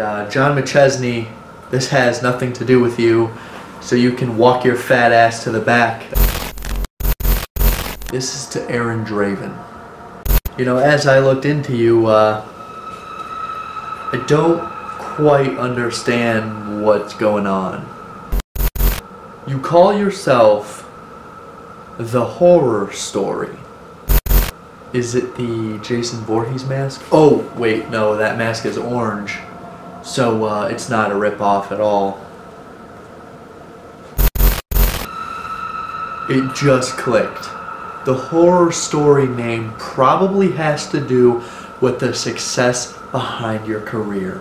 Uh, John McChesney, this has nothing to do with you, so you can walk your fat ass to the back. This is to Aaron Draven. You know, as I looked into you, uh, I don't quite understand what's going on. You call yourself the horror story. Is it the Jason Voorhees mask? Oh, wait, no, that mask is orange. So, uh, it's not a rip-off at all. It just clicked. The horror story name probably has to do with the success behind your career.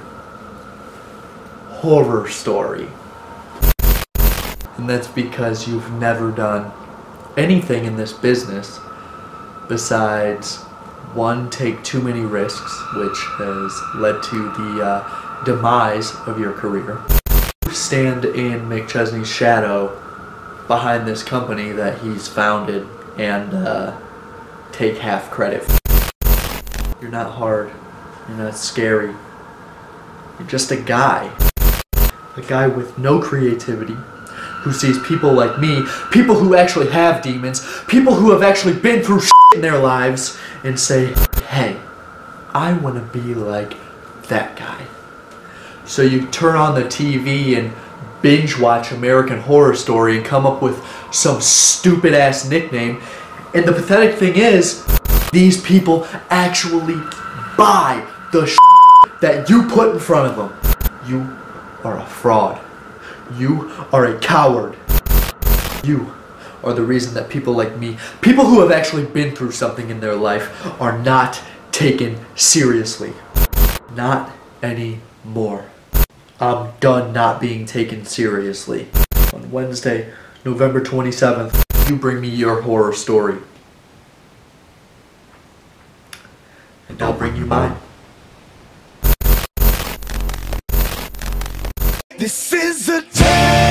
Horror story. And that's because you've never done anything in this business besides one, take too many risks, which has led to the uh, demise of your career. Stand in McChesney's shadow behind this company that he's founded and uh, take half credit. You're not hard. You're not scary. You're just a guy. A guy with no creativity, who sees people like me, people who actually have demons, people who have actually been through in their lives, and say, hey, I want to be like that guy. So you turn on the TV and binge watch American Horror Story and come up with some stupid ass nickname. And the pathetic thing is, these people actually buy the that you put in front of them. You are a fraud. You are a coward. You are the reason that people like me, people who have actually been through something in their life, are not taken seriously. Not anymore. I'm done not being taken seriously. On Wednesday, November 27th, you bring me your horror story. And I'll bring you mine. This is a tale